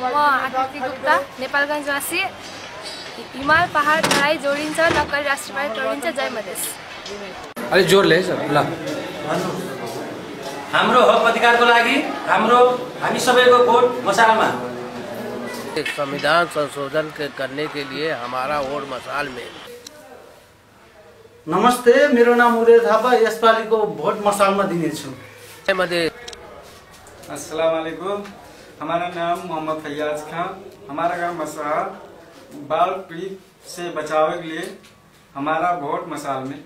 म आकृति गुप्ता नेपालगञ्जवासी हिमाल पहाड तराई जोडिन्छ नक्कली राष्ट्रवादी तोडिन्छ जय मधेस। अलिक जोडले है सर ल। हाम्रो हक अधिकारको लागि हाम्रो हामी सबैको भोट मसालमा। संविधान संशोधन के करने के लिए हमारा वोट मसाल में। नमस्ते मेरो नाम उदय थापा यसपालिको भोट मसालमा दिनेछु। जय मधेश अस्सलाम वालेकुम। हमारा नाम मोहम्मद फैयाज खान हमारा गाँव मसहा बाल पीड़ित से बचाव के लिए हमारा वोट मसाल में